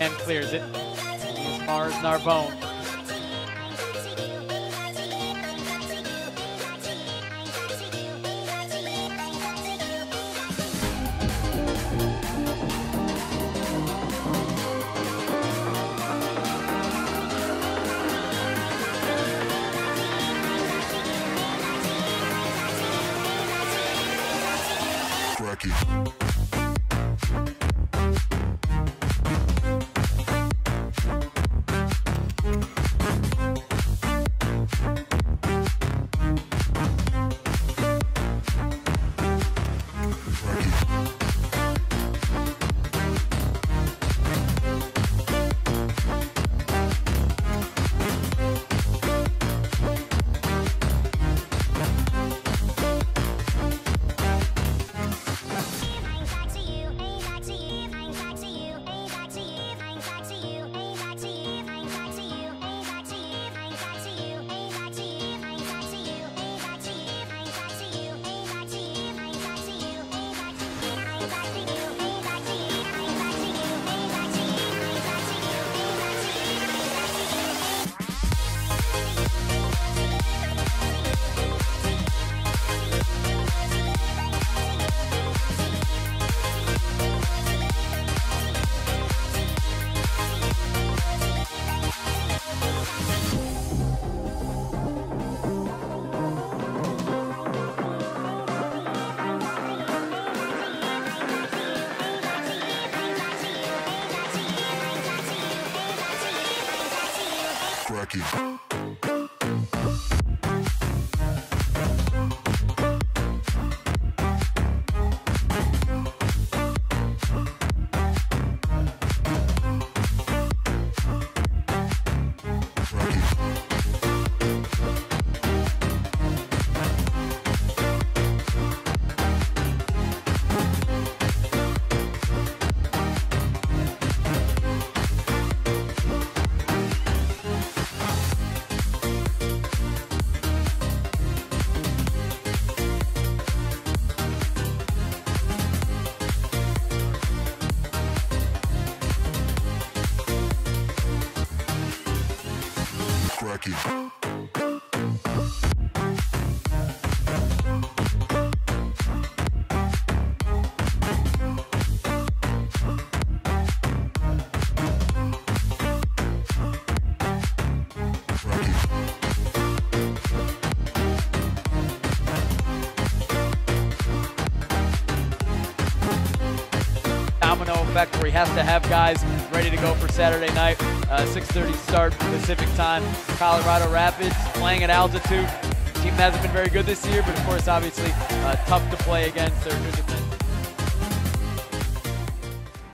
And clears it. Mars Narbon. aqui. cracking. Cracky. Cracky. Domino effect where he has to have guys ready to go for Saturday night. Uh, 6.30 start Pacific time. Colorado Rapids playing at altitude. Team hasn't been very good this year, but of course, obviously, uh, tough to play against. They're good defense.